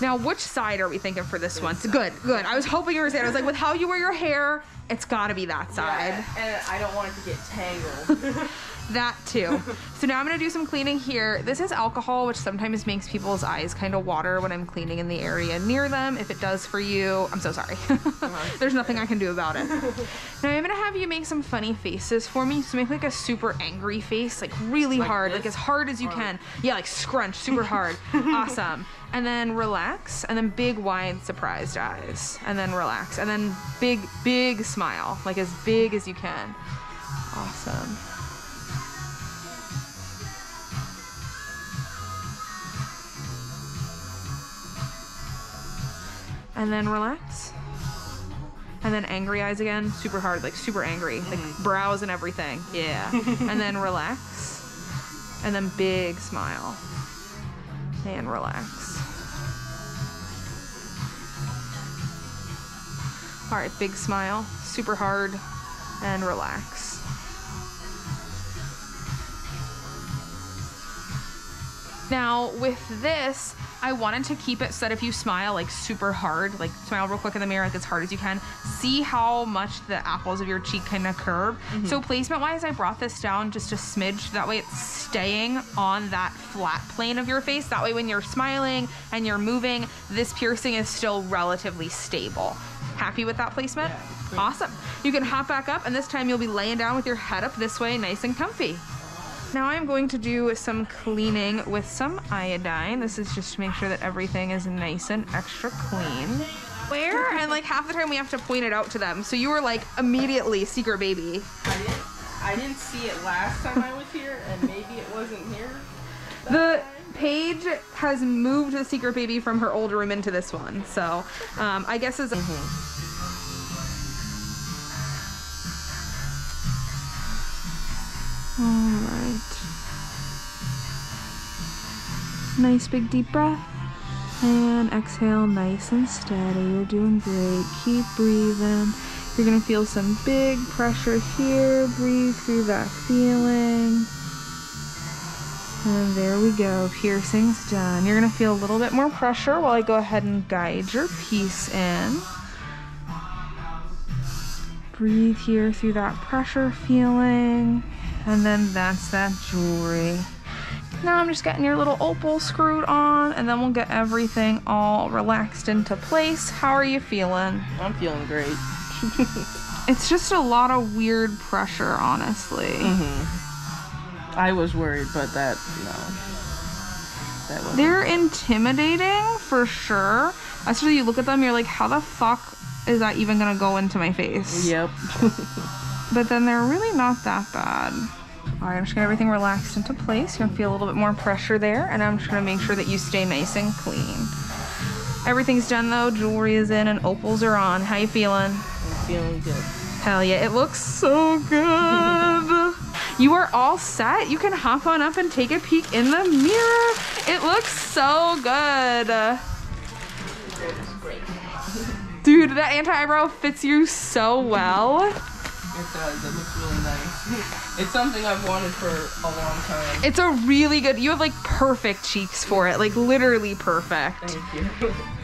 Now, which side are we thinking for this one? Good, good. I was hoping you were saying, I was like, with how you wear your hair, it's gotta be that side. Yeah, and I don't want it to get tangled. That too. so now I'm gonna do some cleaning here. This is alcohol, which sometimes makes people's eyes kind of water when I'm cleaning in the area near them. If it does for you, I'm so sorry. There's nothing I can do about it. Now I'm gonna have you make some funny faces for me. So make like a super angry face, like really Like hard, this? like as hard as you can. Yeah, like scrunch, super hard. awesome. And then relax, and then big wide surprised eyes, and then relax, and then big, big smile, like as big as you can. Awesome. And then relax. And then angry eyes again, super hard, like super angry, like mm-hmm. brows and everything. Yeah. and then relax. And then big smile. And relax. All right, big smile, super hard, and relax. Now, with this, I wanted to keep it so that if you smile like super hard, like smile real quick in the mirror, like as hard as you can, see how much the apples of your cheek kind of curve. Mm-hmm. So, placement wise, I brought this down just a smidge. That way, it's staying on that flat plane of your face. That way, when you're smiling and you're moving, this piercing is still relatively stable. Happy with that placement? Yeah, Awesome. You can hop back up, and this time you'll be laying down with your head up this way, nice and comfy. Now I'm going to do some cleaning with some iodine. This is just to make sure that everything is nice and extra clean. Where? And like half the time we have to point it out to them. So you were like immediately secret baby. I didn't, I didn't see it last time I was here, and maybe it wasn't here. The time. Paige has moved the secret baby from her old room into this one. So um, I guess it's All Nice big deep breath. And exhale nice and steady. You're doing great. Keep breathing. You're gonna feel some big pressure here. Breathe through that feeling. And there we go. Piercing's done. You're gonna feel a little bit more pressure while I go ahead and guide your piece in. Breathe here through that pressure feeling. And then that's that jewelry. Now I'm just getting your little opal screwed on and then we'll get everything all relaxed into place. How are you feeling? I'm feeling great. It's just a lot of weird pressure, honestly. Mm-hmm. I was worried, but that no, that was They're intimidating for sure. Especially you look at them, you're like, how the fuck is that even gonna go into my face? Yep. But then they're really not that bad. All right, I'm just gonna everything relaxed into place. You're gonna feel a little bit more pressure there, and I'm just gonna make sure that you stay nice and clean. Everything's done though. Jewelry is in and opals are on. How you feeling? I'm feeling good. Hell yeah, it looks so good. You are all set. You can hop on up and take a peek in the mirror. It looks so good. Dude, that anti-eyebrow fits you so well. It does. It looks really nice. it's something I've wanted for a long time. It's a really good, you have like perfect cheeks for it. Like literally perfect. Thank you.